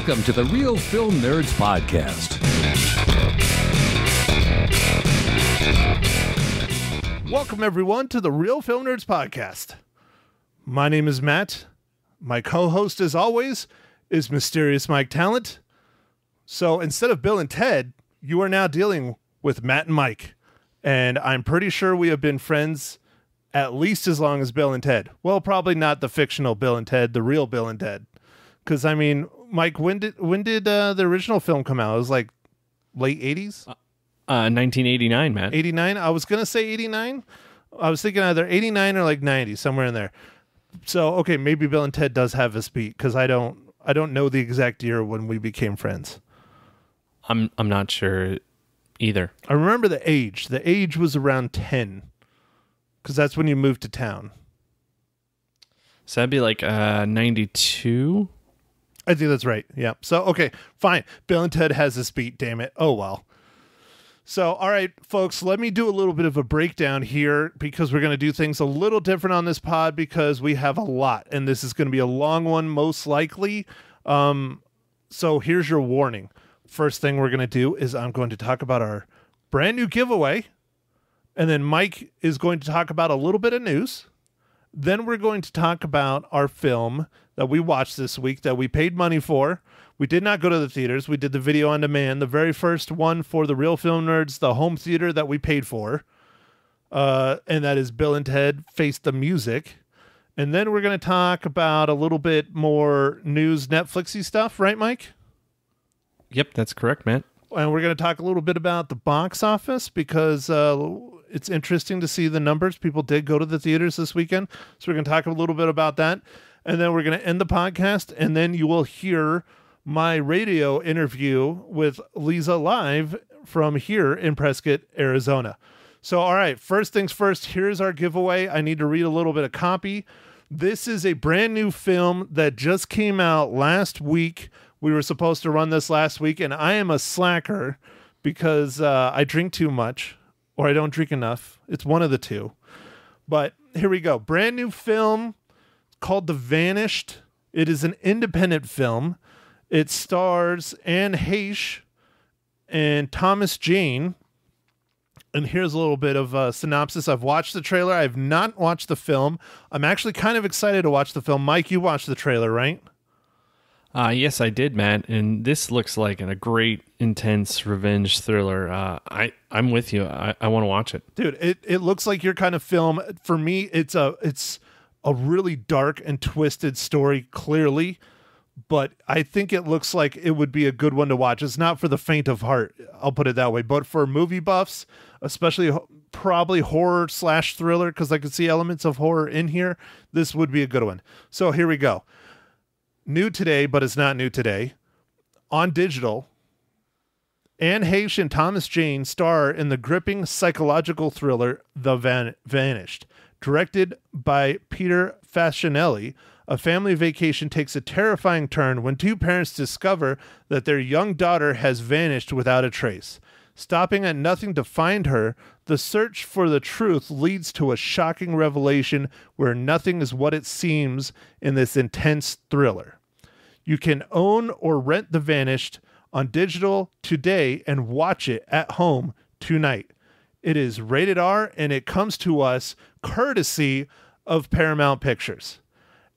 Welcome to the Reel Film Nerds Podcast. Welcome, everyone, to the Reel Film Nerds Podcast. My name is Matt. My co host, as always, is Mysterious Mike Talent. So instead of Bill and Ted, you are now dealing with Matt and Mike. And I'm pretty sure we have been friends at least as long as Bill and Ted. Well, probably not the fictional Bill and Ted, the real Bill and Ted. Because, I mean, Mike, when did when did uh, the original film come out? It was like late 80s? Uh, 1989, man. 89 i was gonna say 89 i was thinking either 89 or like 90 somewhere in there so okay maybe bill and ted does have a beat because i don't i don't know the exact year when we became friends I'm I'm not sure either. i remember the age the age was around 10 because that's when you moved to town So that'd be like uh 92. I think that's right yeah so okay fine bill and ted has this beat damn it oh well So, all right, folks, let me do a little bit of a breakdown here because we're going to do things a little different on this pod because we have a lot, and this is going to be a long one, most likely. Um, so, here's your warning. First thing we're going to do is I'm going to talk about our brand new giveaway, and then Mike is going to talk about a little bit of news. Then we're going to talk about our film that we watched this week that we paid money for. We did not go to the theaters. We did the video on demand, the very first one for the Reel Film Nerds, the home theater that we paid for. Uh, and that is Bill and Ted Face the Music. And then we're going to talk about a little bit more news Netflixy stuff, right, Mike? Yep, that's correct, Matt. and we're going to talk a little bit about the box office because uh, it's interesting to see the numbers. People did go to the theaters this weekend, so we're going to talk a little bit about that, and then we're going to end the podcast, and then you will hear my radio interview with Lisa live from here in Prescott, Arizona. So, all right, first things first, here's our giveaway. I need to read a little bit of copy. This is a brand new film that just came out last week. We were supposed to run this last week, and I am a slacker because uh, I drink too much or I don't drink enough. It's one of the two. But here we go. Brand new film called The Vanished. It is an independent film. It stars Anne Heche and Thomas Jane. And here's a little bit of a synopsis. I've watched the trailer. I've not watched the film. I'm actually kind of excited to watch the film. Mike, you watched the trailer, right? Uh, yes, I did, Matt. And this looks like a great, intense revenge thriller. Uh, I I'm with you. I, I want to watch it. dude it, it looks like your kind of film for me it's a it's a really dark and twisted story clearly but i think it looks like it would be a good one to watch it's not for the faint of heart i'll put it that way but for movie buffs especially probably horror slash thriller because i could see elements of horror in here this would be a good one so here we go new today but it's not new today on digital Anne Heche and Thomas Jane star in the gripping psychological thriller The Van- Vanished. Directed by Peter Facinelli, a family vacation takes a terrifying turn when two parents discover that their young daughter has vanished without a trace. Stopping at nothing to find her, the search for the truth leads to a shocking revelation where nothing is what it seems in this intense thriller. You can own or rent The Vanished on digital today and watch it at home tonight. It is rated R and it comes to us courtesy of Paramount Pictures.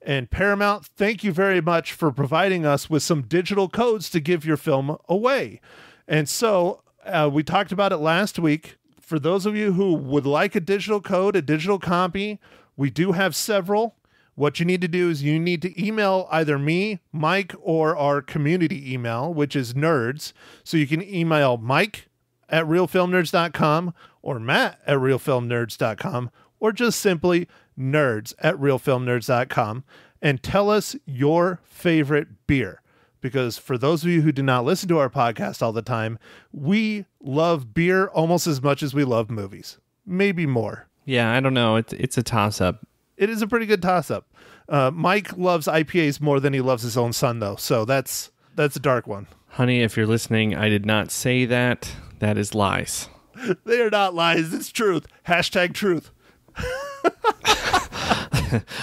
And Paramount, thank you very much for providing us with some digital codes to give your film away. And so uh, we talked about it last week. For those of you who would like a digital code, a digital copy, we do have several. What you need to do is you need to email either me, Mike, or our community email, which is nerds. So you can email Mike at reelfilmnerds.com or Matt at reelfilmnerds.com or just simply nerds at reelfilmnerds.com and tell us your favorite beer. Because for those of you who do not listen to our podcast all the time, we love beer almost as much as we love movies, maybe more. Yeah, I don't know. It's it's a toss up. It is a pretty good toss up. Uh, Mike loves IPAs more than he loves his own son, though. So that's that's a dark one. Honey, if you're listening, I did not say that. That is lies. They are not lies. It's truth. Hashtag truth.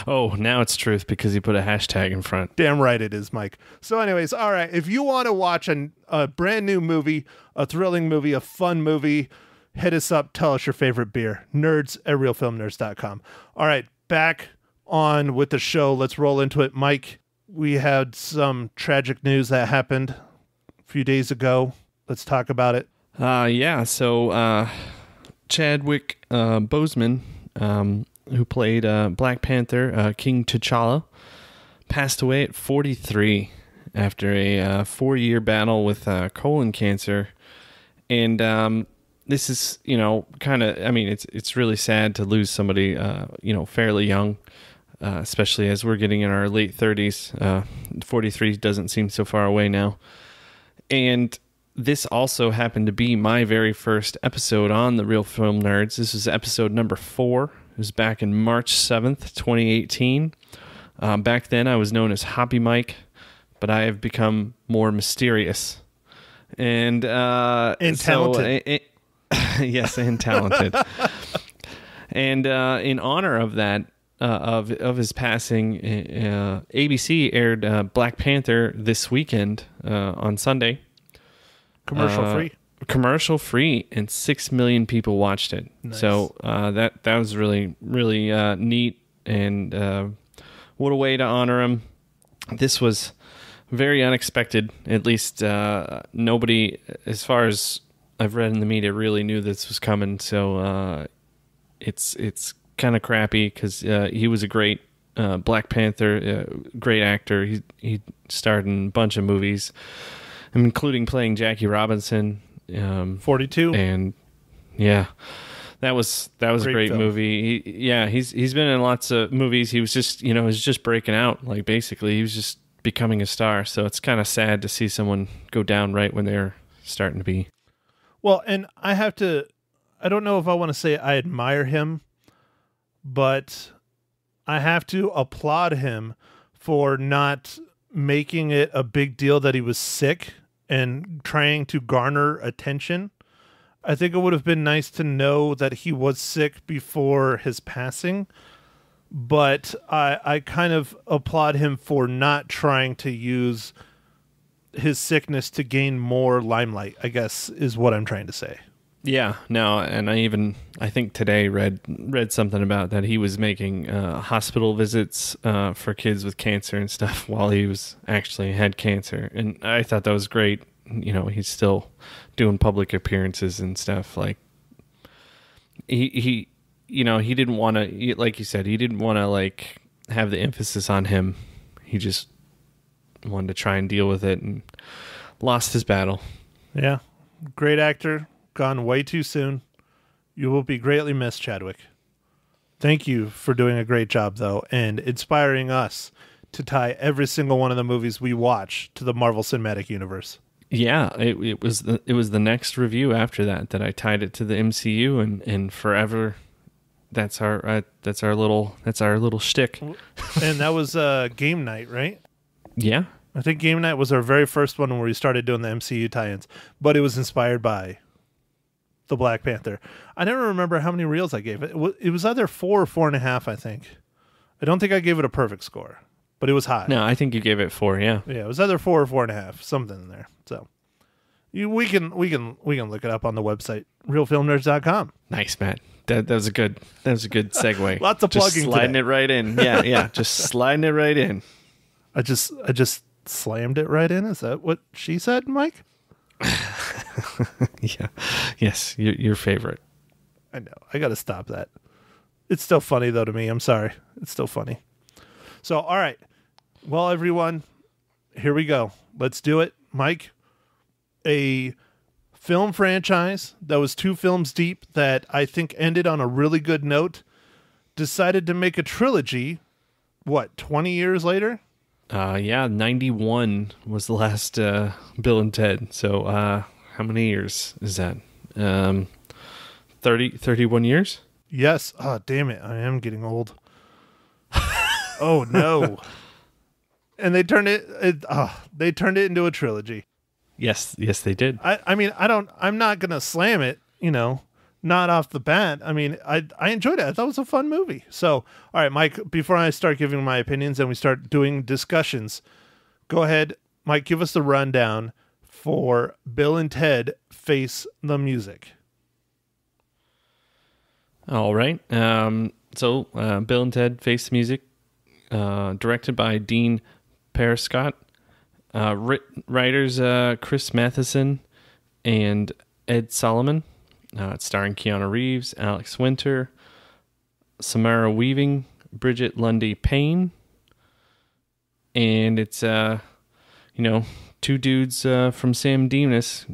oh, now it's truth because he put a hashtag in front. Damn right it is, Mike. So, anyways, all right. If you want to watch an, a brand new movie, a thrilling movie, a fun movie, hit us up. Tell us your favorite beer. Nerds at reelfilmnerds.com. All right, back on with the show. Let's roll into it. Mike, we had some tragic news that happened a few days ago. Let's talk about it. Uh, yeah. So uh, Chadwick uh, Boseman, um, who played uh, Black Panther, uh, King T'Challa, passed away at 43 after a uh, four-year battle with uh, colon cancer, and um, this is you know kind of I mean it's it's really sad to lose somebody uh, you know fairly young. Uh, especially as we're getting in our late 30s. Uh, 43 doesn't seem so far away now. And this also happened to be my very first episode on the Reel Film Nerds. This was episode number four. It was back in March 7th, 2018. Um, back then, I was known as Hoppy Mike, but I have become more mysterious. And, uh, And so, talented. eh, yes, and talented. and uh, in honor of that, uh, of of his passing, uh, ABC aired uh, Black Panther this weekend uh, on Sunday Commercial uh, free. commercial free and 6 million people watched it so uh, that that was really really uh, neat and uh, what a way to honor him this was very unexpected at least uh, nobody as far as i've read in the media really knew this was coming so uh, it's it's kind of crappy because uh, he was a great uh, Black Panther, uh, great actor. He he starred in a bunch of movies, including playing Jackie Robinson. Um, 42. and yeah, that was that was Great a great film. movie. He, yeah, he's he's been in lots of movies. He was just you know he was just breaking out. Like basically, he was just becoming a star. So it's kind of sad to see someone go down right when they're starting to be. Well, and I have to I don't know if I want to say I admire him, but I have to applaud him for not making it a big deal that he was sick and trying to garner attention. I think it would have been nice to know that he was sick before his passing, but I I kind of applaud him for not trying to use his sickness to gain more limelight, I guess is what I'm trying to say. Yeah, no, and I even I think today read read something about that he was making uh, hospital visits uh, for kids with cancer and stuff while he was actually had cancer, and I thought that was great. You know, he's still doing public appearances and stuff. Like he he, you know, he didn't want to like you said he didn't want to like have the emphasis on him. He just wanted to try and deal with it and lost his battle. Yeah. Great actor, gone way too soon. You will be greatly missed, Chadwick. Thank you for doing a great job, though, and inspiring us to tie every single one of the movies we watch to the Marvel Cinematic Universe. Yeah, it, it was the it was the next review after that that I tied it to the MCU and and forever. That's our uh, that's our little that's our little shtick. and that was uh, Game Night, right? Yeah, I think Game Night was our very first one where we started doing the MCU tie-ins, but it was inspired by the Black Panther. I never remember how many reels I gave it. It It was either four or four and a half, I think. I don't think I gave it a perfect score, but it was high. no, I think you gave it four. Yeah, Yeah, it was either four or four and a half, something in there. So you, we can we can we can look it up on the website reelfilmnerds.com. nice, Matt. That that was a good that was a good segue. Lots of Just plugging sliding today. it right in. Yeah, yeah, just sliding it right in. I just I just slammed it right in. Is that what she said, Mike? Yeah, yes, your your favorite. I know. I got to stop that. It's still funny though to me. I'm sorry. It's still funny. So, all right. Well, everyone, here we go. Let's do it. Mike, a film franchise that was two films deep that I think ended on a really good note decided to make a trilogy what, 20 years later? Uh, yeah, ninety one was the last uh, Bill and Ted. So, uh, how many years is that? Um, 30, 31 years. Yes. Oh, damn it. I am getting old. oh no. and they turned it, it oh, they turned it into a trilogy. Yes, yes, they did. I, I mean, I don't, I'm not going to slam it, you know, not off the bat. I mean, I I enjoyed it. I thought it was a fun movie. So, all right, Mike, before I start giving my opinions and we start doing discussions, go ahead, Mike, give us the rundown for Bill and Ted Face the Music. All right. Um, so, uh, Bill and Ted Face the Music, uh, directed by Dean Parisot. Uh, writ- writers uh, Chris Matheson and Ed Solomon. Uh, it's starring Keanu Reeves, Alex Winter, Samara Weaving, Brigette Lundy Paine. And it's, uh, you know, two dudes uh, from San Dimas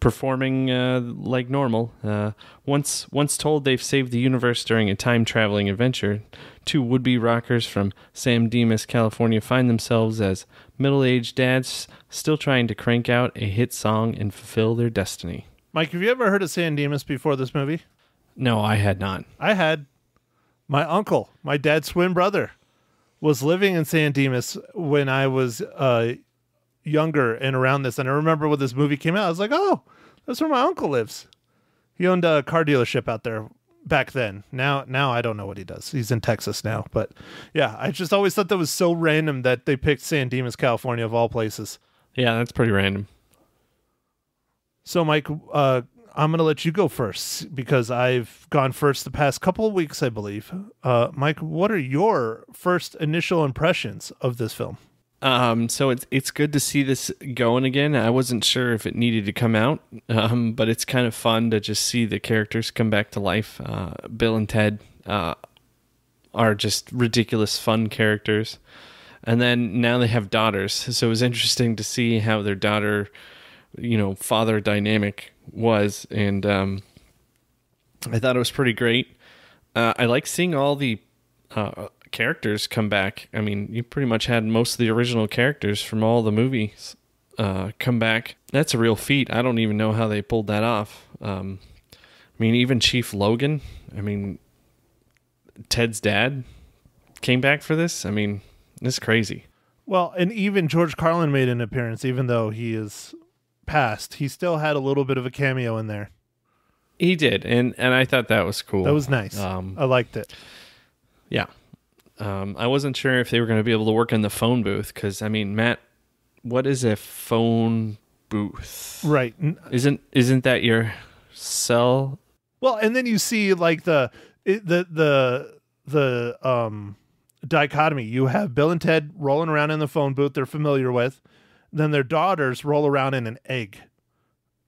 performing uh, like normal. Uh, once once told they've saved the universe during a time traveling adventure, two would be rockers from San Dimas, California, find themselves as middle aged dads still trying to crank out a hit song and fulfill their destiny. Mike, have you ever heard of San Dimas before this movie? No, I had not. I had. My uncle, my dad's twin brother, was living in San Dimas when I was uh, younger and around this. And I remember when this movie came out, I was like, oh, that's where my uncle lives. He owned a car dealership out there back then. Now, now I don't know what he does. He's in Texas now, but yeah, I just always thought that was so random that they picked San Dimas, California, of all places. Yeah, that's pretty random. So, Mike, uh, I'm going to let you go first because I've gone first the past couple of weeks, I believe. Uh, Mike, what are your first initial impressions of this film? Um, so it's it's good to see this going again. I wasn't sure if it needed to come out, um, but it's kind of fun to just see the characters come back to life. Uh, Bill and Ted uh, are just ridiculous, fun characters, and then now they have daughters. So it was interesting to see how their daughter, you know, father dynamic was, and um, I thought it was pretty great. Uh, I like seeing all the uh, characters come back. I mean, you pretty much had most of the original characters from all the movies uh, come back. That's a real feat. I don't even know how they pulled that off. Um, I mean, even Chief Logan. I mean, Ted's dad came back for this. I mean, it's crazy. Well, and even George Carlin made an appearance, even though he is passed. He still had a little bit of a cameo in there. He did, and and I thought that was cool. That was nice. Um, I liked it. Yeah. Um, I wasn't sure if they were going to be able to work in the phone booth because I mean, Matt, what is a phone booth? Right. Isn't isn't that your cell? Well, and then you see like the the the the um dichotomy. You have Bill and Ted rolling around in the phone booth they're familiar with. Then their daughters roll around in an egg.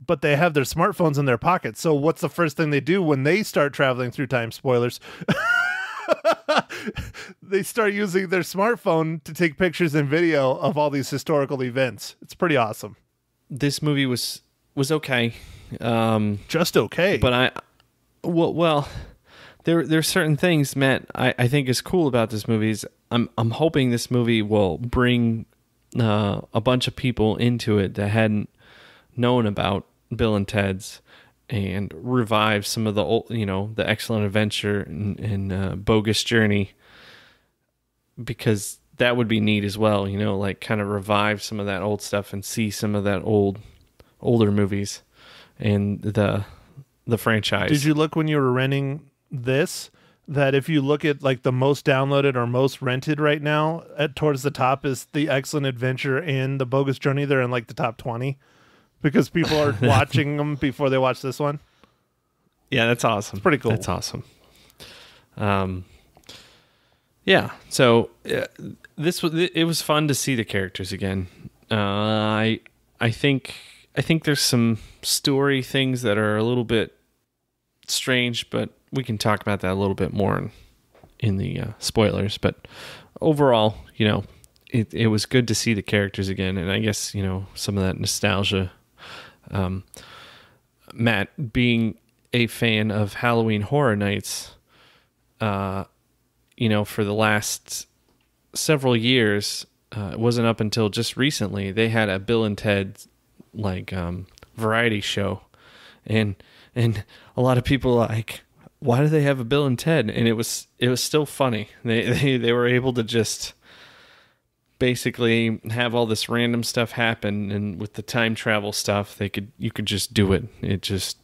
But they have their smartphones in their pockets. So what's the first thing they do when they start traveling through time? Spoilers. they start using their smartphone to take pictures and video of all these historical events. It's pretty awesome. This movie was was okay, um, Just okay. but I well well there there are certain things Matt I, I think is cool about this movie is I'm I'm hoping this movie will bring uh, a bunch of people into it that hadn't known about Bill and Ted's and revive some of the old you know the excellent adventure and, and uh, bogus journey because that would be neat as well you know like kind of revive some of that old stuff and see some of that old older movies and the the franchise Did you look when you were renting this? That if you look at like the most downloaded or most rented right now, at towards the top is the Excellent Adventure and the Bogus Journey. They're in like the top twenty because people are watching them before they watch this one. Yeah, that's awesome. It's pretty cool. That's awesome. Um, yeah. So uh, this was it was fun to see the characters again. Uh, I I think I think there's some story things that are a little bit strange, but we can talk about that a little bit more in, in the uh, spoilers. But overall, you know, it it was good to see the characters again, and I guess you know some of that nostalgia. Um, Matt being a fan of Halloween Horror Nights, uh, you know, for the last several years, uh, it wasn't up until just recently they had a Bill and Ted like um, variety show, and and a lot of people like, why do they have a Bill and Ted? And it was it was still funny. They they they were able to just basically have all this random stuff happen and with the time travel stuff they could you could just do it it just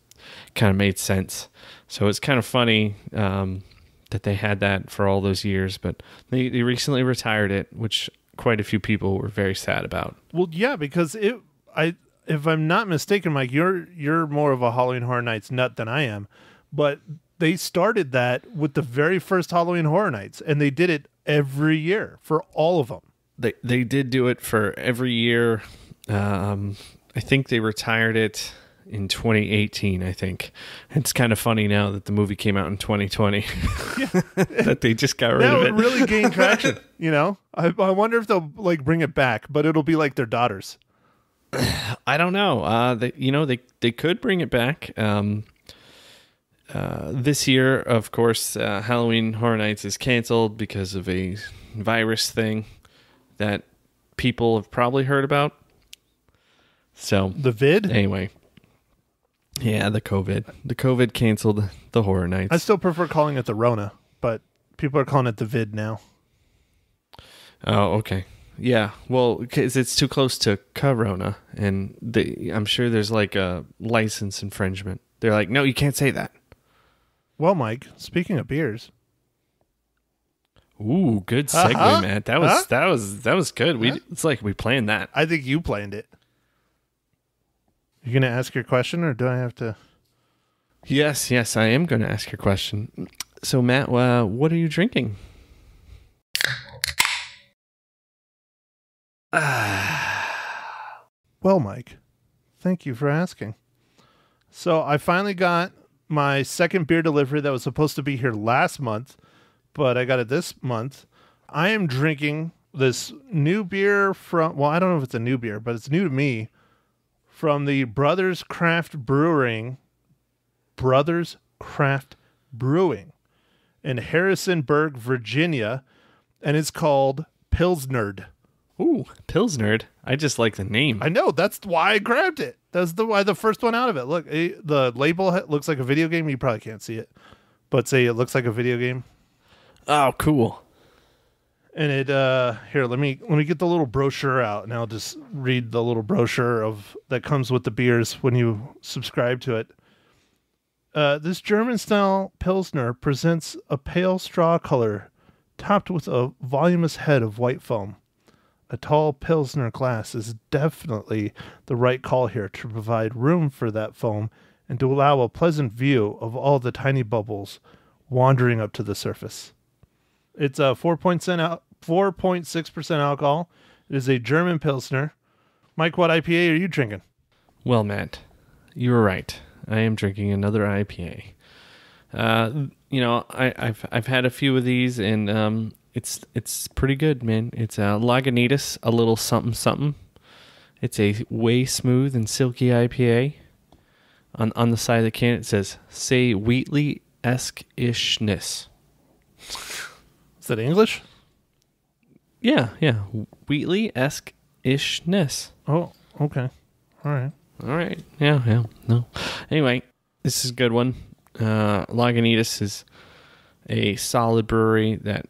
kind of made sense. So it's kind of funny um, that they had that for all those years, but they, they recently retired it, which quite a few people were very sad about. Well, yeah, because it I if I'm not mistaken, Mike, you're you're more of a Halloween Horror Nights nut than I am, but they started that with the very first Halloween Horror Nights, and they did it every year for all of them. They they did do it for every year. Um, I think they retired it in 2018. I think it's kind of funny now that the movie came out in 2020 that they just got rid That of would it. really gain traction. You know, I, I wonder if they'll like bring it back, but it'll be like their daughters. I don't know. Uh, they, you know, they they could bring it back. Um, uh, this year, of course, uh, Halloween Horror Nights is canceled because of a virus thing that people have probably heard about. So The vid. anyway, yeah, the COVID, the COVID canceled the Horror Nights. I still prefer calling it the Rona, but people are calling it the vid now. Oh, okay. Yeah, well, because it's too close to Corona, and they, I'm sure there's like a license infringement. They're like, no, you can't say that. Well, Mike, speaking of beers, Ooh, good segue, Uh-huh. man. That was Huh? that was that was good. We it's like we planned that. I think you planned it. You gonna ask your question, or do I have to? Yes, yes, I am going to ask your question. So, Matt, uh, what are you drinking? Well, Mike, thank you for asking. So I finally got my second beer delivery that was supposed to be here last month, but I got it this month. I am drinking this new beer from, well, I don't know if it's a new beer, but it's new to me from the Brothers Craft Brewing, Brothers Craft Brewing in Harrisonburg, Virginia, and it's called Pilsnerd. Ooh, Pilsnerd. I just like the name. I know. That's why I grabbed it. That's the why the first one out of it. Look, eh, the label looks like a video game. You probably can't see it, but say it looks like a video game. oh, cool. And it uh here, let me let me get the little brochure out, and I'll just read the little brochure of that comes with the beers when you subscribe to it. Uh, this German style Pilsner presents a pale straw color, topped with a voluminous head of white foam. A tall Pilsner glass is definitely the right call here to provide room for that foam and to allow a pleasant view of all the tiny bubbles wandering up to the surface. It's a 4.6% 4.6% alcohol. It is a German Pilsner. Mike, what IPA are you drinking? Well, Matt, you were right. I am drinking another IPA. Uh, you know, I, I've I've had a few of these, and um, it's it's pretty good, man. It's a Lagunitas, a little something something. It's a way smooth and silky IPA. On on the side of the can, it says "Say Wheatley esque ishness." Is that English? Yeah, yeah, Wheatley esque ishness. Oh, okay. All right. All right. Yeah, yeah. No. Anyway, this is a good one. Uh, Lagunitas is a solid brewery that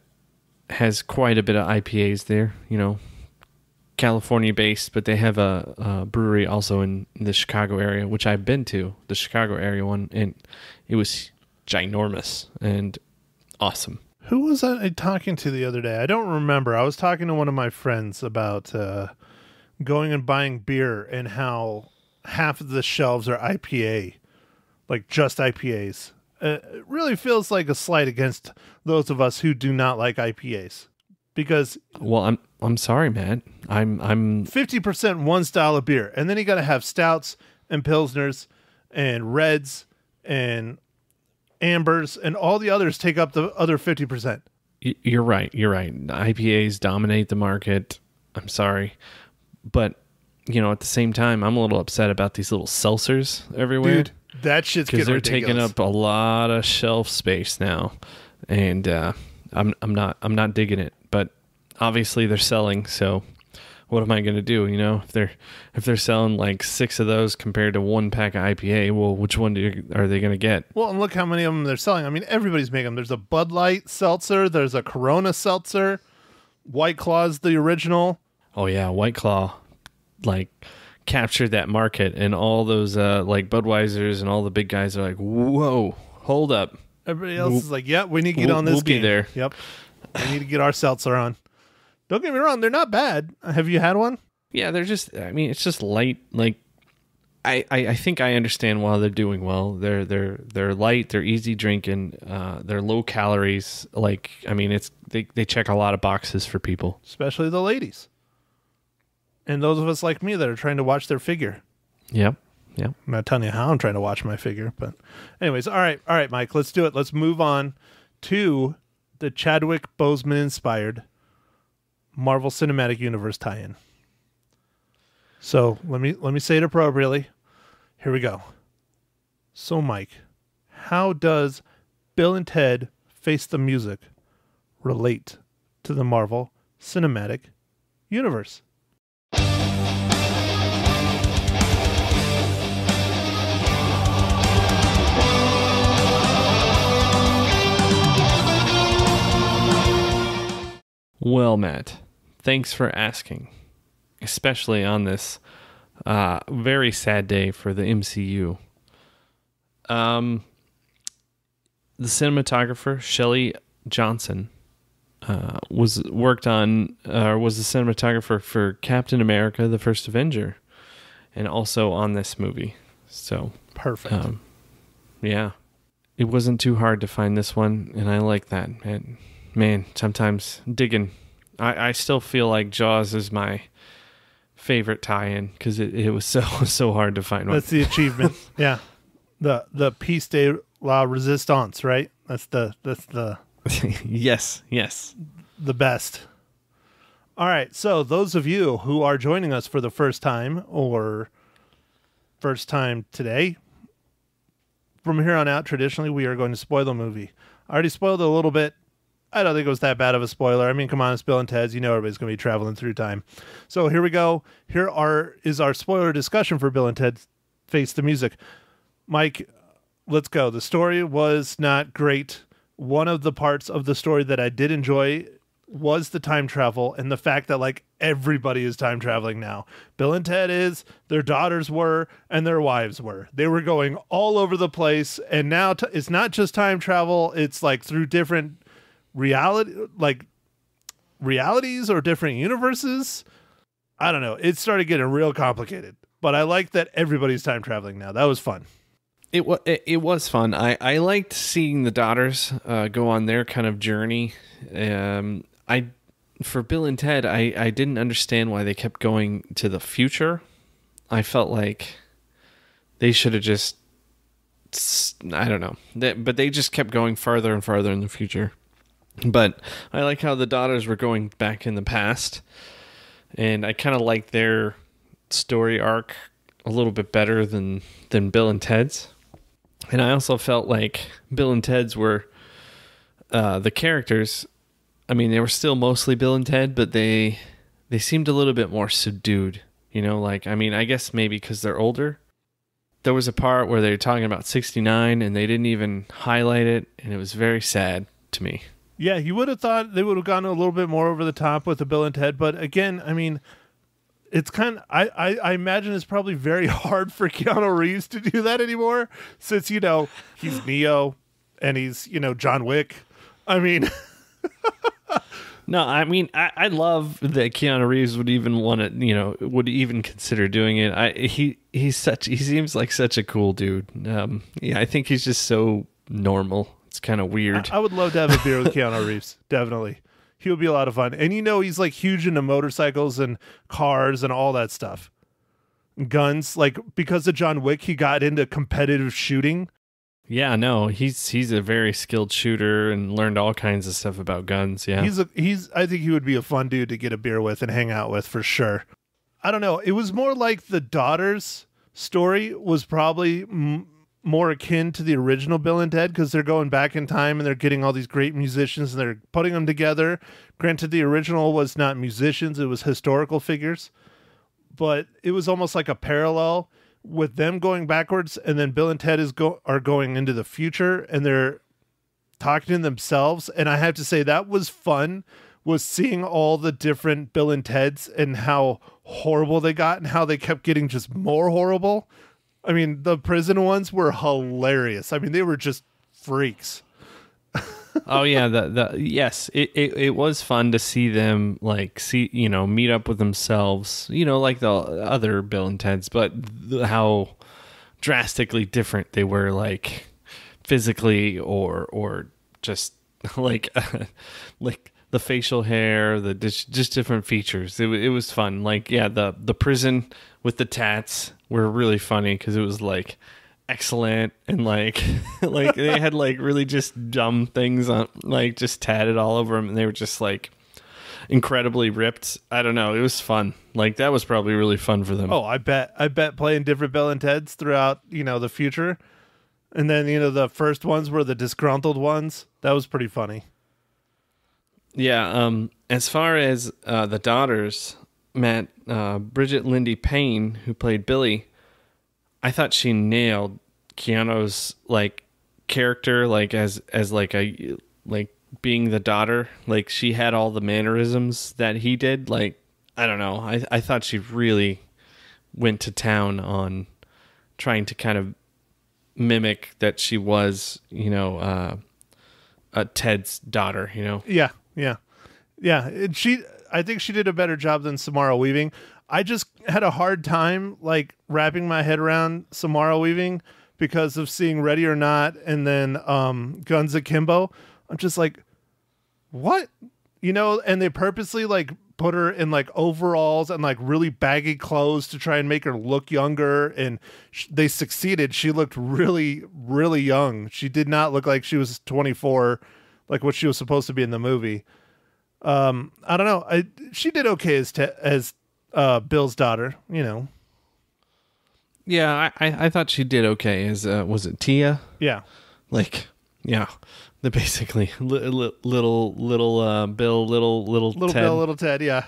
has quite a bit of IPAs there. You know, California based, but they have a, a brewery also in the Chicago area, which I've been to, the Chicago area one, and it was ginormous and awesome. Who was I talking to the other day? I don't remember. I was talking to one of my friends about uh, going and buying beer and how half of the shelves are IPA, like just IPAs. Uh, it really feels like a slight against those of us who do not like IPAs because Well, I'm I'm sorry, man I'm I'm 50% one style of beer. And then you got to have stouts and pilsners and reds and ambers and all the others take up the other 50%. You're right. You're right. IPAs dominate the market. I'm sorry, but you know, at the same time, I'm a little upset about these little seltzers everywhere Dude, that shit's because they're taking up a lot of shelf space now, and uh, I'm I'm not I'm not digging it. But obviously, they're selling. So, what am I going to do? You know, if they're if they're selling like six of those compared to one pack of IPA, well, which one do you, are they going to get? Well, and look how many of them they're selling. I mean, everybody's making them. There's a Bud Light seltzer, there's a Corona seltzer, White Claw's the original. Oh yeah, White Claw, like captured that market, and all those uh, like Budweisers and all the big guys are like, "Whoa, hold up." Everybody else is like, "Yep, we need to get we'll- on this we'll be game." there. Yep, we need to get our seltzer on. Don't get me wrong; they're not bad. Have you had one? Yeah, they're just. I mean, it's just light. Like, I, I, I think I understand why they're doing well. They're they're they're light. They're easy drinking. Uh, they're low calories. Like, I mean, it's they they check a lot of boxes for people. Especially the ladies, and those of us like me that are trying to watch their figure. Yep. Yep. I'm not telling you how I'm trying to watch my figure, but anyways, all right, all right, Mike, let's do it. Let's move on to the Chadwick Boseman inspired Marvel Cinematic Universe tie-in. So let me let me say it appropriately. Here we go. So, Mike, how does Bill and Ted Face the Music relate to the Marvel Cinematic Universe? Well, Matt, thanks for asking, especially on this uh, very sad day for the MCU. Um, the cinematographer Shelly Johnson uh, was worked on, uh, was the cinematographer for Captain America: The First Avenger, and also on this movie. So, Perfect. um, yeah, it wasn't too hard to find this one, and I like that. Man, man sometimes digging. I, I still feel like Jaws is my favorite tie-in because it, it was so so hard to find one. That's the achievement. yeah. The the piece de la resistance, right? That's the that's the yes, yes. the best. All right. So those of you who are joining us for the first time or first time today, from here on out, traditionally we are going to spoil the movie. I already spoiled it a little bit. I don't think it was that bad of a spoiler. I mean, come on, it's Bill and Ted's. You know everybody's going to be traveling through time. So here we go. Here are is our spoiler discussion for Bill and Ted Face the Music. Mike, let's go. The story was not great. One of the parts of the story that I did enjoy was the time travel and the fact that like everybody is time traveling now. Bill and Ted is, their daughters were, and their wives were. They were going all over the place, and now t- it's not just time travel. It's like through different reality, like realities or different universes. I don't know. It started getting real complicated, but I like that everybody's time traveling now. That was fun. It was it, it was fun. I I liked seeing the daughters uh, go on their kind of journey. Um, I for Bill and Ted, I I didn't understand why they kept going to the future. I felt like they should have just I don't know, but they just kept going farther and farther in the future. But I like how the daughters were going back in the past, and I kind of like their story arc a little bit better than than Bill and Ted's. And I also felt like Bill and Ted's were uh, the characters. I mean, they were still mostly Bill and Ted, but they they seemed a little bit more subdued. You know, like I mean, I guess maybe because they're older. There was a part where they were talking about '69, and they didn't even highlight it, and it was very sad to me. Yeah, you would have thought they would have gone a little bit more over the top with the Bill and Ted, but again, I mean, it's kind of I, I I imagine it's probably very hard for Keanu Reeves to do that anymore, since you know he's Neo and he's you know John Wick. I mean, No, I mean, I, I love that Keanu Reeves would even want to, you know, would even consider doing it. I he he's such he seems like such a cool dude. Um, yeah, I think he's just so normal. It's kind of weird. I would love to have a beer with Keanu Reeves. Definitely, he would be a lot of fun. And you know, he's like huge into motorcycles and cars and all that stuff, guns. Like because of John Wick, he got into competitive shooting. yeah, no, he's he's a very skilled shooter and learned all kinds of stuff about guns. Yeah, He's a he's I think he would be a fun dude to get a beer with and hang out with for sure. I don't know. It was more like the daughter's story was probably more akin to the original Bill and Ted because they're going back in time and they're getting all these great musicians and they're putting them together. Granted, the original was not musicians; it was historical figures, but it was almost like a parallel with them going backwards and then Bill and Ted is go are going into the future and they're talking to themselves and i have to say that was fun was seeing all the different Bill and Ted's and how horrible they got and how they kept getting just more horrible. I mean, the prison ones were hilarious. I mean, they were just freaks. oh yeah, the the yes, it, it it was fun to see them like see you know meet up with themselves, you know, like the other Bill and Ted's, but how drastically different they were, like physically or or just like like the facial hair, the just, just different features. It, it was fun. Like yeah, the the prison with the tats were really funny because it was like excellent and like like they had like really just dumb things on like just tatted all over them and they were just like incredibly ripped i don't know it was fun like that was probably really fun for them Oh, I bet. I bet playing different Bill and Ted's throughout, you know, the future. And then, you know, the first ones were the disgruntled ones. That was pretty funny. Yeah um as far as uh the daughters matt uh brigette lundy paine who played billy i thought she nailed keanu's like character like as as like a like being the daughter. Like she had all the mannerisms that he did. Like i don't know. I i thought she really went to town on trying to kind of mimic that she was you know uh Ted's daughter, you know. Yeah, yeah, yeah. And she, I think she did a better job than Samara Weaving. I just had a hard time like wrapping my head around Samara Weaving because of seeing Ready or Not and then um, Guns Akimbo. I'm just like, what? You know, and they purposely like put her in like overalls and like really baggy clothes to try and make her look younger and sh- they succeeded she looked really really young she did not look like she was 24 like what she was supposed to be in the movie um i don't know i she did okay as te- as uh bill's daughter you know Yeah, I, I, I thought she did okay. As uh, was it Thea? yeah Like, yeah, the basically li- li- little little uh, Bill, little little little Ted. bill little ted yeah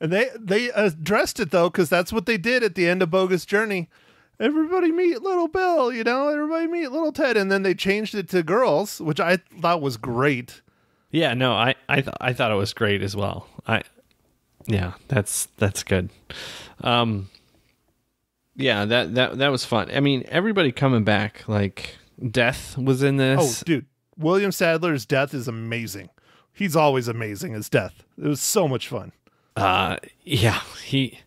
and they they addressed it though because that's what they did at the end of bogus journey everybody meet little bill you know everybody meet little ted and then they changed it to girls which i thought was great Yeah, no, I I th- I thought it was great as well. I yeah, that's that's good. Um, yeah, that that that was fun. I mean, everybody coming back. Like Death was in this. oh dude william sadler's death is amazing he's always amazing as death it was so much fun uh yeah he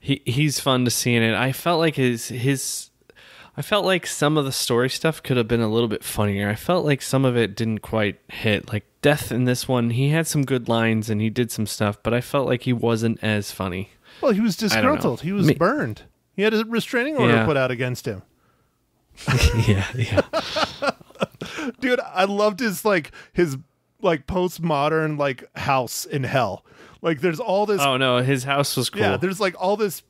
he he's fun to see in it. I felt like his his i felt like some of the story stuff could have been a little bit funnier. I felt like some of it didn't quite hit. Like death in this one he had some good lines and he did some stuff but i felt like he wasn't as funny. Well he was disgruntled. He was Me- burned. He had a restraining order Yeah. put out against him. Yeah yeah. Dude i loved his like his like postmodern like house in hell. Like there's all this oh no his house was cool. yeah there's like all this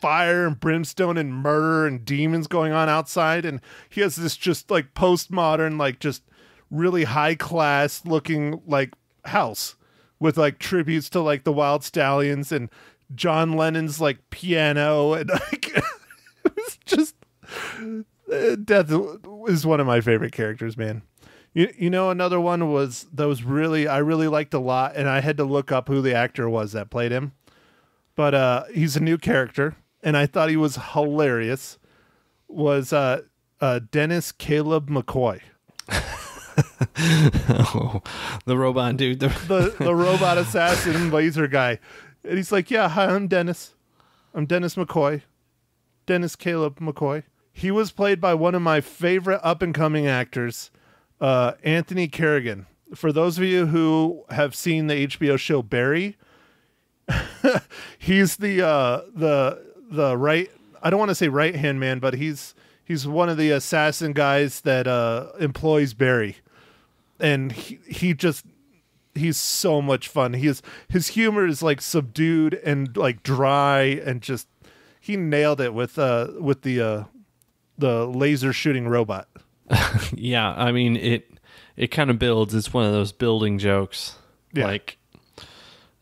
fire and brimstone and murder and demons going on outside and he has this just like postmodern like just really high class looking like house with like tributes to like the wild stallions and john lennon's like piano and like it was just uh, death is one of my favorite characters man you, you know another one was that was really i really liked a lot and i had to look up who the actor was that played him. But uh he's a new character and i thought he was hilarious was uh uh dennis caleb mccoy. Oh, the robot dude. The, the the robot assassin laser guy. And he's like yeah hi i'm dennis. I'm dennis mccoy. Dennis caleb mccoy. He was played by one of my favorite up and coming actors uh anthony carrigan. For those of you who have seen the hbo show barry he's the uh the the right i don't want to say right hand man but he's he's one of the assassin guys that uh employs barry. And he, he just he's so much fun. He is his humor is like subdued and like dry and just he nailed it with uh with the uh the laser shooting robot yeah i mean it it kind of builds. It's one of those building jokes. Yeah. like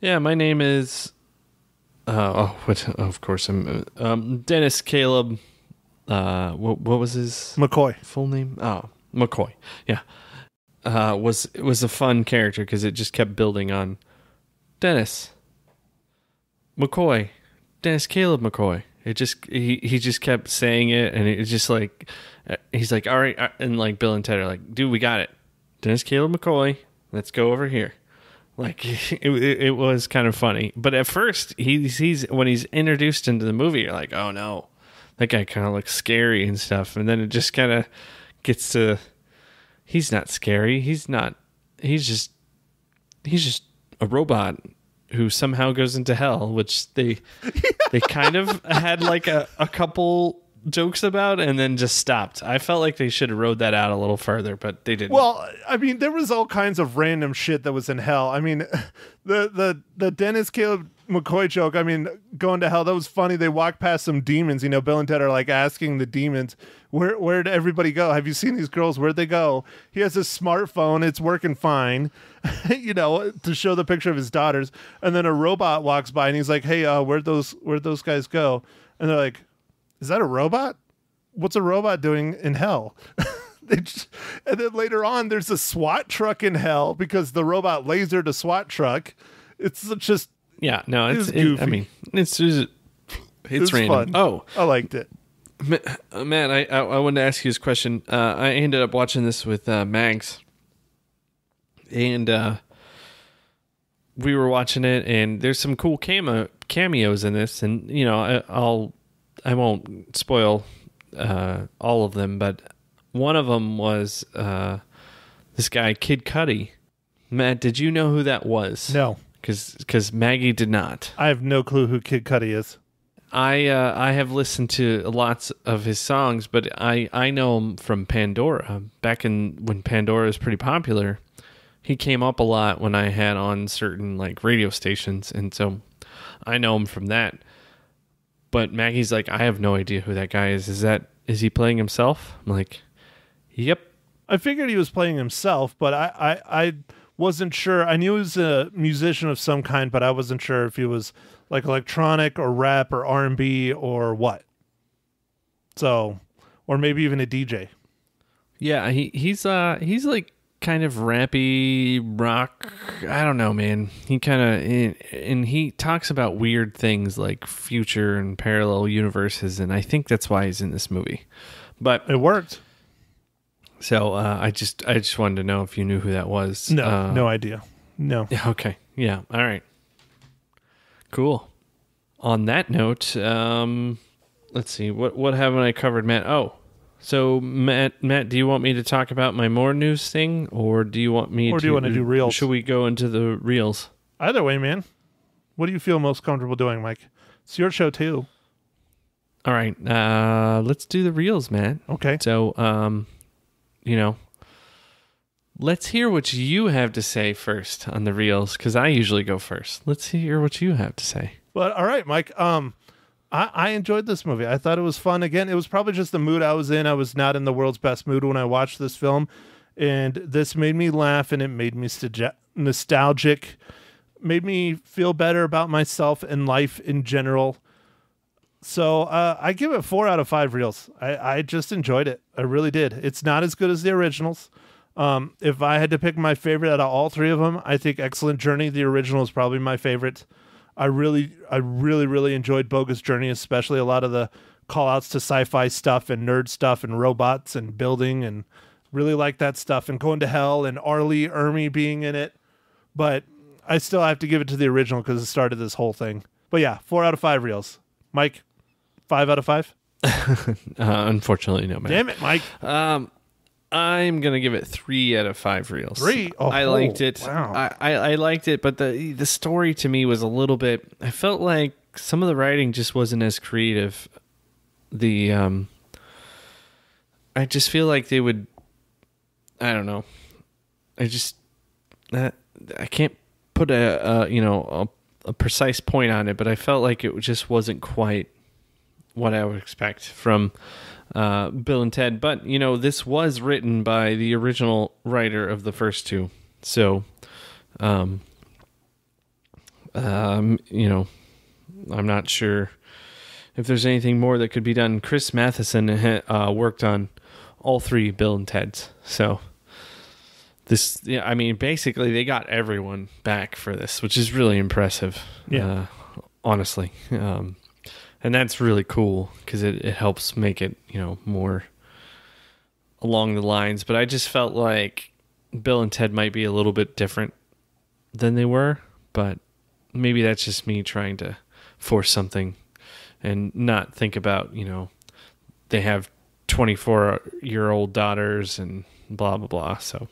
yeah my name is uh, oh what of course i'm um dennis caleb uh what, what was his mccoy. full name? Oh mccoy. Yeah. Uh was it was a fun character because it just kept building on Dennis McCoy, Dennis Caleb McCoy. It just he he just kept saying it, and it's just like uh, he's like, all right, uh," and like Bill and Ted are like, dude, we got it. Dennis Caleb McCoy, let's go over here. Like it, it, was kind of funny, but at first he's he's when he's introduced into the movie, you're like, oh no, that guy kind of looks scary and stuff, and then it just kind of gets to he's not scary, he's not, he's just he's just a robot who somehow goes into hell, which they they kind of had like a, a couple jokes about and then just stopped. I felt like they should have rode that out a little further, but they didn't. Well, I mean, there was all kinds of random shit that was in hell. I mean, the the the Dennis Caleb McCoy joke. I mean, going to hell. That was funny. They walked past some demons. You know, Bill and Ted are like asking the demons, "Where where did everybody go? Have you seen these girls? Where'd they go?" He has a smartphone. It's working fine. you know, to show the picture of his daughters. And then a robot walks by and he's like, "Hey, uh, where'd those where'd those guys go?" And they're like, "Is that a robot? What's a robot doing in hell?" Just- and then later on, there's a SWAT truck in hell because the robot lasered a SWAT truck. It's just yeah, no, it's was it, I mean, it's it's, it's was random. fun. Oh, I liked it. Ma- uh, I, I I wanted to ask you this question. Uh, I ended up watching this with uh, Mags, and uh, we were watching it, and there's some cool cameo cameos in this, and you know, I, I'll I won't spoil uh, all of them, but one of them was uh, this guy Kid Cudi. Matt, did you know who that was? No, because Maggie did not. I have no clue who Kid Cudi is. I uh, I have listened to lots of his songs, but I, I know him from Pandora. Back in when Pandora was pretty popular, he came up a lot when I had on certain like radio stations, and so I know him from that. But Maggie's like, I have no idea who that guy is. Is that is he playing himself? I'm like, Yep. I figured he was playing himself, but I, I, I wasn't sure. I knew he was a musician of some kind, but I wasn't sure if he was like electronic or rap or R and B or what. So, or maybe even a DJ. Yeah, he he's uh he's like kind of rappy rock. I don't know, man. He kind of and he talks about weird things like future and parallel universes, and I think that's why he's in this movie. But It worked. So uh, I just I just wanted to know if you knew who that was. No, Uh, no idea. No. Okay. Yeah. All right. Cool. On that note, um, let's see what what haven't I covered, Matt? Oh, so Matt, Matt, do you want me to talk about my more news thing, or do you want me? Or to, do you wanna do reels? Should we go into the reels? Either way, man. What do you feel most comfortable doing, Mike? It's your show too. All right. Uh, let's do the reels, Matt. Okay. So, um, you know, let's hear what you have to say first on the reels, because I usually go first. Let's hear what you have to say. But all right, Mike. Um, I, I enjoyed this movie. I thought it was fun. Again, it was probably just the mood I was in. I was not in the world's best mood when I watched this film, and this made me laugh and it made me sta- nostalgic, made me feel better about myself and life in general. So uh, I give it four out of five reels. I, I just enjoyed it. I really did. It's not as good as the originals. Um, if I had to pick my favorite out of all three of them, I think Excellent Journey, the original, is probably my favorite. I really, I really, really enjoyed Bogus Journey, especially a lot of the call outs to sci fi stuff and nerd stuff and robots and building and really like that stuff and going to hell and R. Lee Ermey being in it. But I still have to give it to the original because it started this whole thing. But yeah, four out of five reels. Mike, five out of five? Uh, unfortunately, no, man. Damn it, Mike. Um, I'm gonna give it three out of five reels. Three? Oh, I liked it. wow. I, I, I liked it, but the the story to me was a little bit. I felt like some of the writing just wasn't as creative. The um, I just feel like they would. I don't know. I just that I can't put a, a you know a, a precise point on it, but I felt like it just wasn't quite what I would expect from uh, Bill and Ted. But you know, this was written by the original writer of the first two, so um, um, you know, I'm not sure if there's anything more that could be done. Chris Matheson uh, worked on all three Bill and Ted's, so this yeah, I mean basically they got everyone back for this, which is really impressive. Yeah. Uh, honestly. Um and that's really cool because it, it helps make it, you know, more along the lines. But I just felt like Bill and Ted might be a little bit different than they were, but maybe that's just me trying to force something and not think about, you know, they have 24 year old daughters and blah, blah, blah. So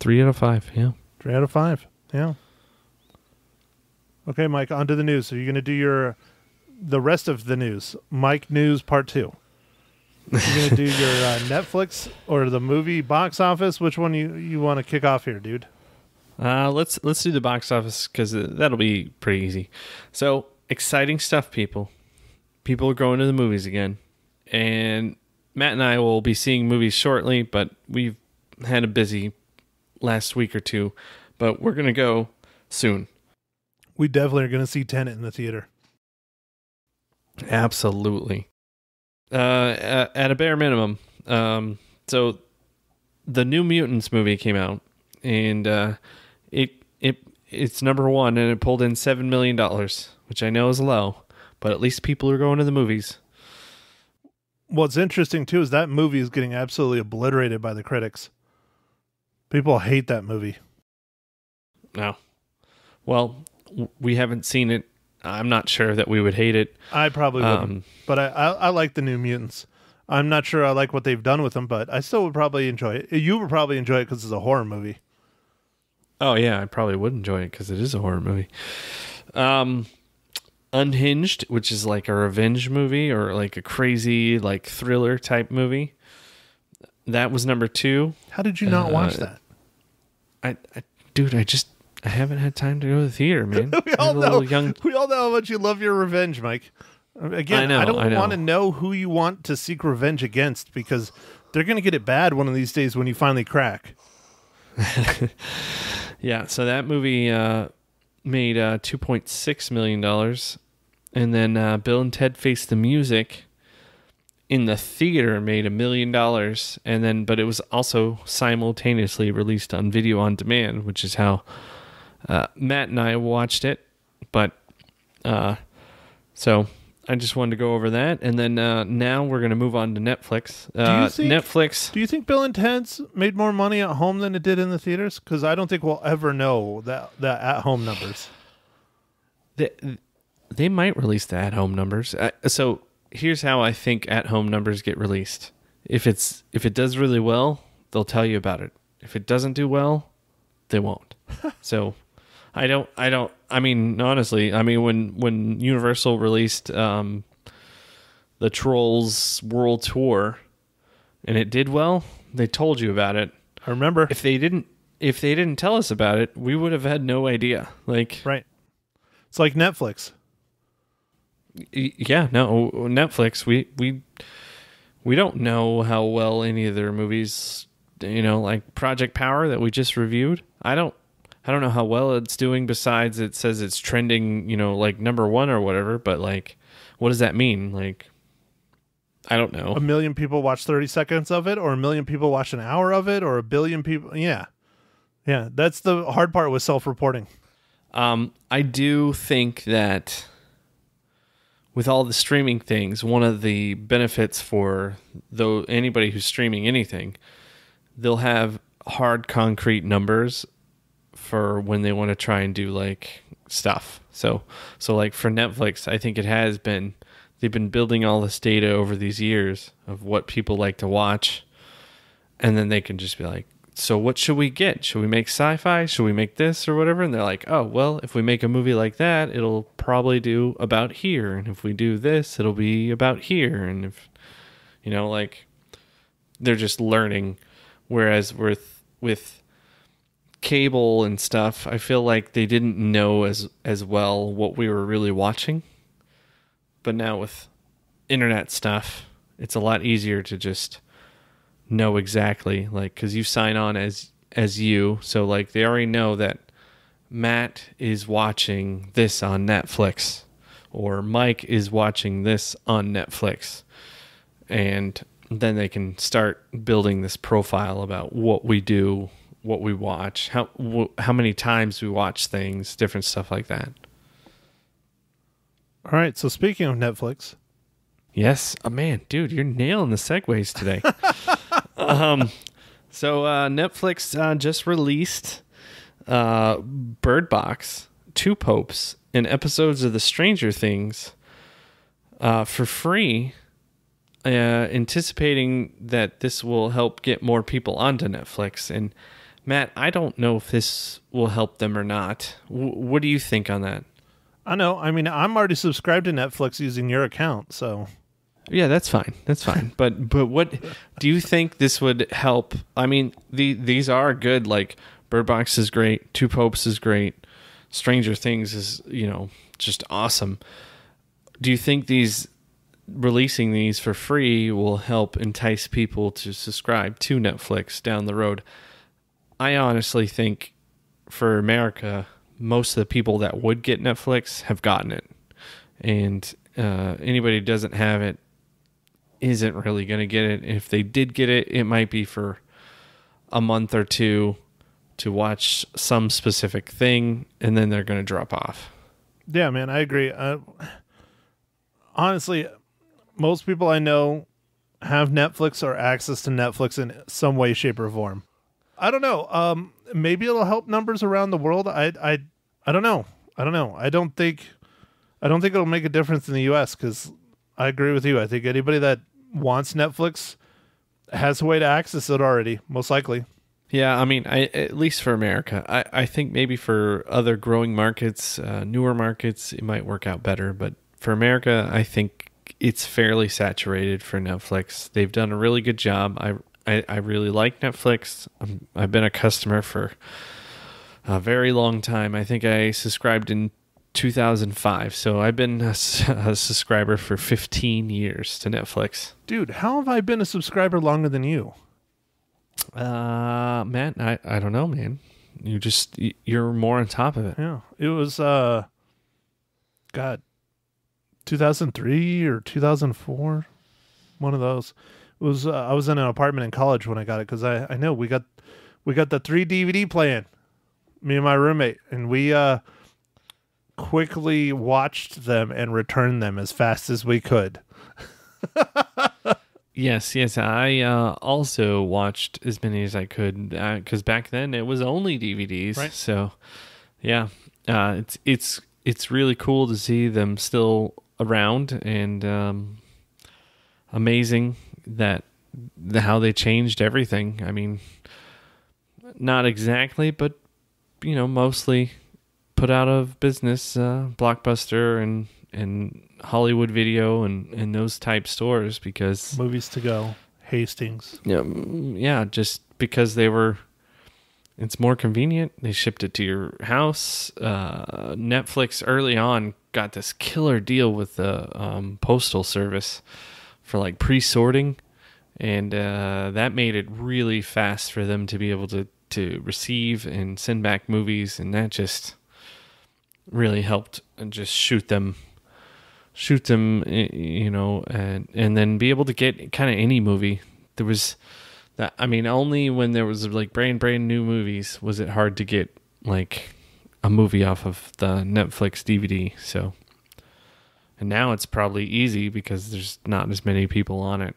three out of five. Yeah. Three out of five. Yeah. Okay, Mike. On to the news. You're going to do your the rest of the news. Mike News Part Two. You're to do your uh, Netflix or the movie box office. Which one you you want to kick off here, dude? Uh, let's let's do the box office because that'll be pretty easy. So exciting stuff, people. People are going to the movies again, and Matt and I will be seeing movies shortly. But we've had a busy last week or two, but we're gonna go soon. We definitely are going to see Tenet in the theater. Absolutely. Uh, a- at a bare minimum. Um, so the New Mutants movie came out, and uh, it it it's number one, and it pulled in seven million dollars, which I know is low, but at least people are going to the movies. What's interesting too is that movie is getting absolutely obliterated by the critics. People hate that movie. No, well, we haven't seen it. I'm not sure that we would hate it. I probably wouldn't, Um, but I, I I like the New Mutants. I'm not sure I like what they've done with them, but I still would probably enjoy it. You would probably enjoy it because it's a horror movie. Oh yeah, I probably would enjoy it because it is a horror movie. Um, Unhinged, which is like a revenge movie or like a crazy like thriller type movie. That was number two. How did you not watch Uh, that? I, I dude, I just I haven't had time to go to the theater, man. We all know. young. We all know how much you love your revenge, Mike. Again, I know, I don't want to know who you want to seek revenge against because they're going to get it bad one of these days when you finally crack. Yeah, so that movie uh, made uh, two point six million dollars, and then uh, Bill and Ted Face the Music in the theater made a million dollars, and then but it was also simultaneously released on video on demand, which is how uh, Matt and I watched it. But uh, so I just wanted to go over that, and then uh, now we're gonna move on to Netflix. Uh, think- Netflix. Do you think Bill and Ted's made more money at home than it did in the theaters? Because I don't think we'll ever know that that at home numbers. they, they might release the at home numbers. Uh, so here's how I think at home numbers get released. If it's if it does really well, they'll tell you about it. If it doesn't do well, they won't. so I don't I don't I mean honestly, I mean when when Universal released um the Trolls World Tour and it did well, they told you about it. I remember. If they didn't if they didn't tell us about it, we would have had no idea. Like right. It's like Netflix. Yeah no netflix we we we don't know how well any of their movies you know like project power that we just reviewed i don't i don't know how well it's doing besides it says it's trending you know like number one or whatever but like what does that mean like i don't know A million people watch 30 seconds of it, or a million people watch an hour of it, or a billion people. Yeah. Yeah. That's the hard part with self reporting. Um, I do think that with all the streaming things, one of the benefits for though anybody who's streaming anything, they'll have hard concrete numbers for when they want to try and do like stuff. So so like for Netflix, I think it has been they've been building all this data over these years of what people like to watch. And then they can just be like so what should we get? Should we make sci-fi? Should we make this or whatever? And they're like oh well if we make a movie like that it'll probably do about here. And if we do this it'll be about here. And if you know like they're just learning. Whereas with with cable and stuff i feel like they didn't know as as well what we were really watching. But now with internet stuff it's a lot easier to just know exactly like because you sign on as as you. So like they already know that matt is watching this on netflix or mike is watching this on netflix. And then they can start building this profile about what we do what we watch, how wh- how many times we watch things, different stuff like that. All right. So speaking of Netflix, Yes, oh man, dude, you're nailing the segues today. um, so uh, Netflix uh, just released uh, Bird Box, Two Popes, and episodes of The Stranger Things uh, for free, uh, anticipating that this will help get more people onto Netflix. And Matt, I don't know if this will help them or not. W- what do you think on that? I know. I mean, I'm already subscribed to Netflix using your account, so Yeah, that's fine. That's fine. but but what do you think this would help? I mean, the these are good. Like Bird Box is great. Two Popes is great. Stranger Things is you know just awesome. Do you think these releasing these for free will help entice people to subscribe to Netflix down the road? I honestly think for America, most of the people that would get Netflix have gotten it, and uh, anybody who doesn't have it isn't really going to get it. If they did get it, it might be for a month or two to watch some specific thing, and then they're going to drop off. yeah, man, I agree. Uh, honestly, most people I know have Netflix or access to Netflix in some way, shape, or form. I don't know. Um, maybe it'll help numbers around the world. I, I, I don't know. I don't know. I don't think, I don't think it'll make a difference in the U.S. because I agree with you. I think anybody that wants Netflix has a way to access it already, most likely. Yeah, I mean, I, at least for America, I, I think maybe for other growing markets, uh, newer markets, it might work out better. But for America, I think it's fairly saturated for Netflix. They've done a really good job. I I, I really like Netflix. I'm, I've been a customer for a very long time. I think I subscribed in 2005, so I've been a subscriber for 15 years to Netflix. Dude, how have I been a subscriber longer than you? Uh, Matt, I, I don't know, man. You just you're more on top of it. Yeah, it was uh, God, two thousand three or two thousand four, one of those. It was uh, I was in an apartment in college when I got it because I I know we got we got the three DVD playing, me and my roommate, and we uh quickly watched them and returned them as fast as we could. Yes, yes. I uh, also watched as many as I could because back then it was only DVDs. Right. So, yeah, uh, it's it's it's really cool to see them still around and um, amazing that the, how they changed everything. I mean, not exactly, but you know, mostly put out of business uh, Blockbuster and and Hollywood Video and and those type stores because Movies to go, Hastings. yeah, yeah, just because they were. It's more convenient. They shipped it to your house. Uh, Netflix early on got this killer deal with the um, postal service for like pre-sorting, and uh, that made it really fast for them to be able to to receive and send back movies, and that just really helped and just shoot them shoot them you know and and then be able to get kind of any movie. There was that i mean only when there was like brand brand new movies was it hard to get like a movie off of the netflix dvd so and now it's probably easy because there's not as many people on it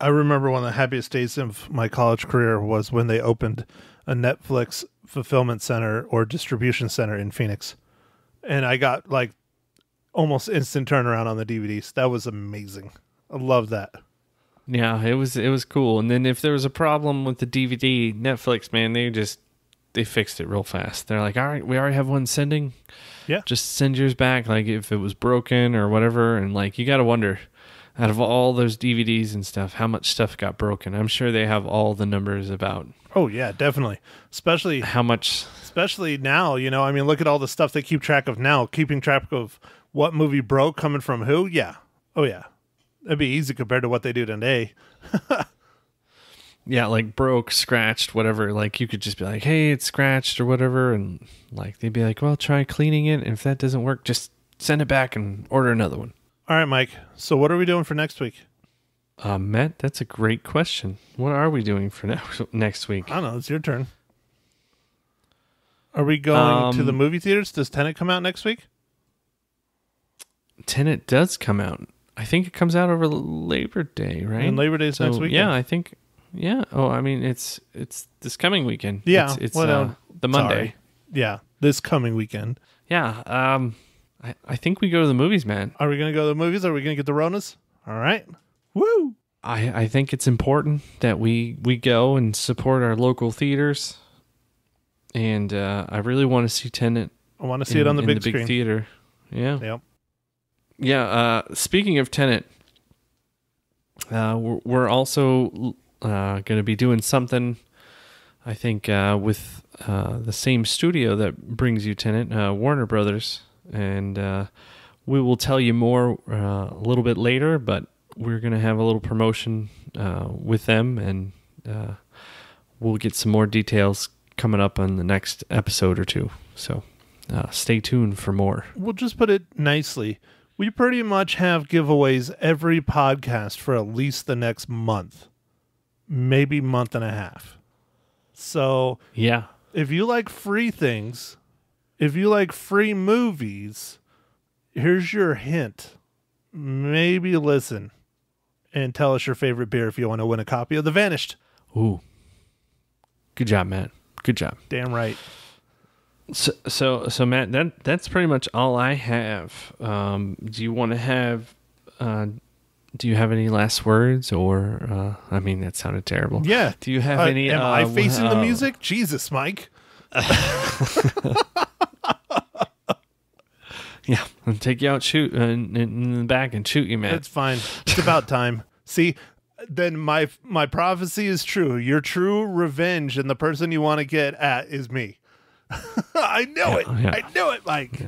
I remember one of the happiest days of my college career was when they opened a Netflix fulfillment center or distribution center in Phoenix. And I got like almost instant turnaround on the DVDs. That was amazing. I love that. yeah it was it was cool and then if there was a problem with the dvd netflix man they just they fixed it real fast they're like all right we already have one sending Yeah. just send yours back like if it was broken or whatever and like you got to wonder out of all those DVDs and stuff how much stuff got broken I'm sure they have all the numbers about Oh yeah, definitely. Especially how much especially now, you know, I mean look at all the stuff they keep track of now, keeping track of what movie broke coming from who. Yeah. Oh yeah. That'd be easy compared to what they do today. yeah like broke scratched whatever like you could just be like hey it's scratched or whatever and like they'd be like well try cleaning it and if that doesn't work just send it back and order another one All right, Mike. So what are we doing for next week? uh Matt that's a great question what are we doing for next next week I don't know, it's your turn. Are we going to Um, the movie theaters? Does Tenet come out next week? Tenet does come out. I think it comes out over Labor Day, right? And Labor Day's So, next week. Yeah, I think. Yeah. Oh, I mean, it's it's this coming weekend. Yeah, It's, it's well, uh, the Monday. Sorry. Yeah, this coming weekend. Yeah. Um, I, I think we go to the movies, man. Are we going to go to the movies? Are we going to get the Ronas? All right. Woo! I, I think it's important that we we go and support our local theaters, and uh, I really want to see Tenet. I want to see in, it on the big the big theater. Yeah. Yep. Yeah. Uh, speaking of Tenet, uh, we're, we're also uh, going to be doing something. I think uh, with uh, the same studio that brings you Tenet, uh, Warner Brothers, and uh, we will tell you more uh, a little bit later. But we're going to have a little promotion uh, with them, and we'll get some more details coming up on the next episode or two. So stay tuned for more. We'll just put it nicely. We pretty much have giveaways every podcast for at least the next month, maybe month and a half. So Yeah. if you like free things, if you like free movies, here's your hint. Maybe listen and tell us your favorite beer if you want to win a copy of The Vanished. Ooh. Good job, Matt. Good job. Damn right. So, so, so Matt, that that's pretty much all I have. Um, do you want to have? Uh, do you have any last words, or uh, I mean, that sounded terrible. Yeah. Do you have Uh, any? am I uh, facing the uh, music? Jesus, Mike. Yeah, I'll take you out, shoot uh, in, in the back, and shoot you, man It's fine. It's about time. See, then my my prophecy is true. Your true revenge and the person you want to get at is me. I know it. yeah. I knew it, Mike.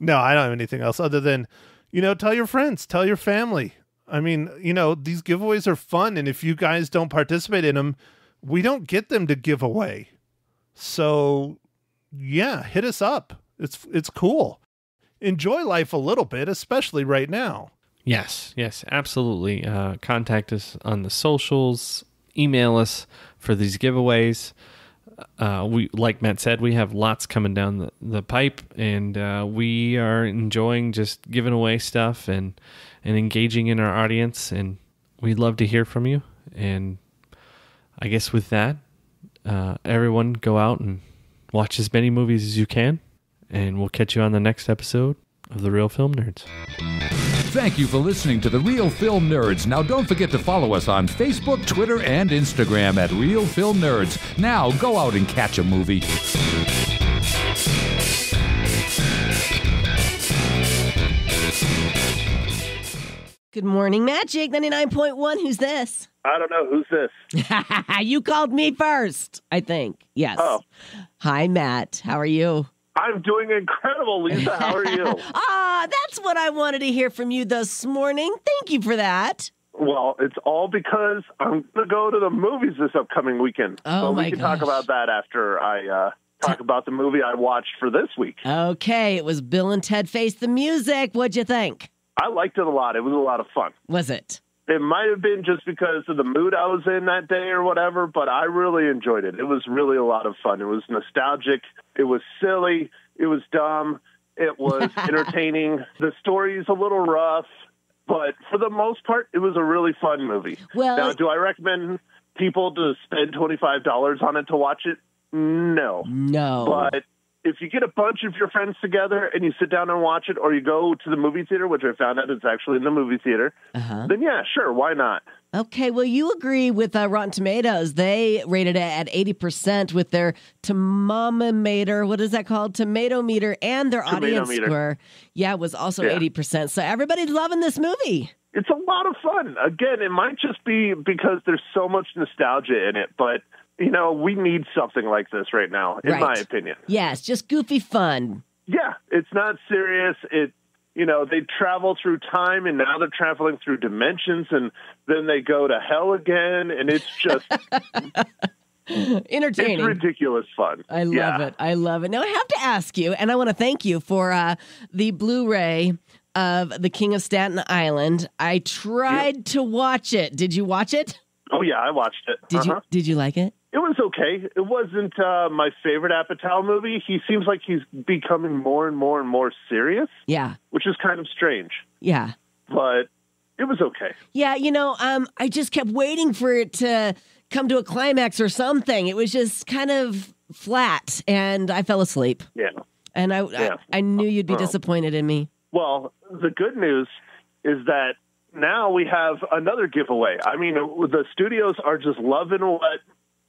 no, I don't have anything else other than, you know, tell your friends, tell your family. I mean, you know, these giveaways are fun, and if you guys don't participate in them, we don't get them to give away. So, yeah, hit us up. It's it's cool. Enjoy life a little bit, especially right now. Yes, yes, absolutely. Uh, contact us on the socials. Email us for these giveaways. Uh, we, like Matt said, we have lots coming down the, the pipe, and uh, we are enjoying just giving away stuff and and engaging in our audience. And we'd love to hear from you. And I guess with that, uh, everyone go out and watch as many movies as you can, and we'll catch you on the next episode of the Reel Film Nerds. Thank you for listening to The Reel Film Nerds. Now, don't forget to follow us on Facebook, Twitter, and Instagram at Reel Film Nerds. Now, go out and catch a movie. Good morning, Magic 99.1. Who's this? I don't know who's this. you called me first, I think. Yes. Oh. Hi, Matt. How are you? I'm doing incredible, Lisa. How are you? Ah, that's what I wanted to hear from you this morning. Thank you for that. well, it's all because I'm going to go to the movies this upcoming weekend. Oh, so my we can talk about that after I uh, talk about the movie I watched for this week. Okay, it was Bill and Ted Face the Music. What'd you think? I liked it a lot. It was a lot of fun. Was it? It might have been just because of the mood I was in that day or whatever, but I really enjoyed it. It was really a lot of fun. It was nostalgic. It was silly. It was dumb. It was entertaining. The story's a little rough, but for the most part, it was a really fun movie. Well- now, do I recommend people to spend $25 on it to watch it? No. No. But if you get a bunch of your friends together and you sit down and watch it, or you go to the movie theater, which I found out it's actually in the movie theater, Uh-huh. then yeah, sure, why not? Okay, well, you agree with uh, Rotten Tomatoes. They rated it at 80% with their tomometer. What is that called? Tomato meter and their audience Tomato-meter. score. Yeah, it was also Yeah. 80%. So everybody's loving this movie. It's a lot of fun. Again, it might just be because there's so much nostalgia in it, but you know, we need something like this right now, in Right. my opinion. Yes, just goofy fun. Yeah, it's not serious. It you know, they travel through time and now they're traveling through dimensions and then they go to hell again and it's just it's Entertaining. ridiculous fun. I love Yeah. it. I love it. Now I have to ask you, and I want to thank you for uh, the Blu-ray of The King of Staten Island. I tried to watch it. Did you watch it? Oh yeah, I watched it. Did Uh-huh. you Did you like it? It was okay. It wasn't uh, my favorite Apatow movie. He seems like he's becoming more and more and more serious, Yeah. which is kind of strange. Yeah. But it was okay. Yeah, you know, um, I just kept waiting for it to come to a climax or something. It was just kind of flat, and I fell asleep. Yeah. And I, Yeah. I, I knew you'd be disappointed in me. Well, the good news is that now we have another giveaway. I mean, the studios are just loving what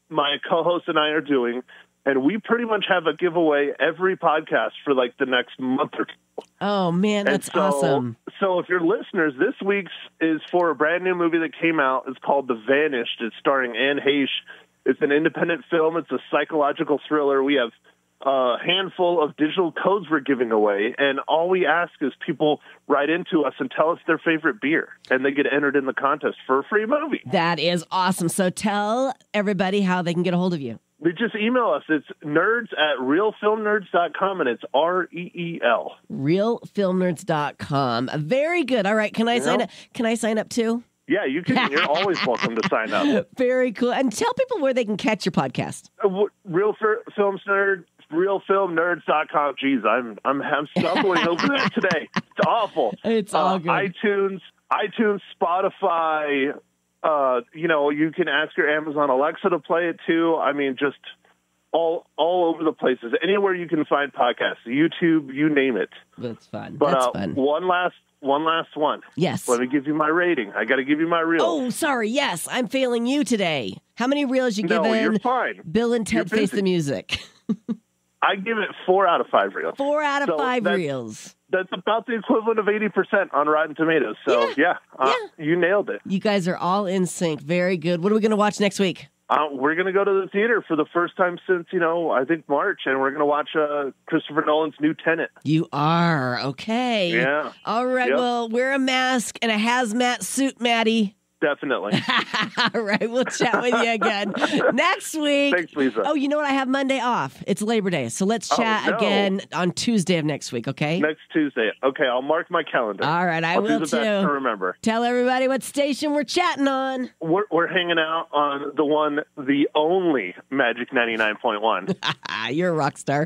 my co-host and I are doing, and we pretty much have a giveaway every podcast for like the next month or two. Oh man, that's so, awesome. So, if you're listeners, this week's is for a brand new movie that came out. It's called The Vanished. It's starring Anne Heche. It's an independent film. It's a psychological thriller. We have a handful of digital codes we're giving away, and all we ask is people write into us and tell us their favorite beer, and they get entered in the contest for a free movie. That is awesome. So tell everybody how they can get a hold of you. They just email us. It's nerds at reelfilmnerds.com, and it's R E E L. Reelfilmnerds.com. Very good. All right. Can I sign up? Can I sign up too? Yeah, you can. You're always welcome to sign up. Very cool. And tell people where they can catch your podcast. Uh, Reel Films Nerd, reelfilmnerds.com. Jeez, I'm I'm I'm stumbling over that today. It's awful. It's all Uh, good. iTunes, iTunes, Spotify. Uh, you know, you can ask your Amazon Alexa to play it too. I mean, just all all over the places. Anywhere you can find podcasts, YouTube, you name it. That's fun. But That's uh, fun. one last one last one. Yes. Let me give you my rating. I got to give you my reel. Oh, sorry. Yes, I'm failing you today. How many reels you no, given? you're fine. Bill and Ted Face the Music. I give it four out of five reels. Four out of So five that's- reels. That's about the equivalent of 80% on Rotten Tomatoes. So, yeah, uh, you nailed it. You guys are all in sync. Very good. What are we going to watch next week? Uh, we're going to go to the theater for the first time since, you know, I think March, and we're going to watch uh, Christopher Nolan's new Tenet. You are. Okay. Yeah, All right. Yep. Well, wear a mask and a hazmat suit, Maddie. Definitely. all right. We'll chat with you again next week. Thanks, Lisa. Oh, you know what? I have Monday off. It's Labor Day. So let's Oh, chat no. again on Tuesday of next week, okay? Next Tuesday. Okay, I'll mark my calendar. All right. I I'll will best to too. remember. Tell everybody what station we're chatting on. We're, we're hanging out on the one, the only Magic 99.1. Ah, you're a rock star.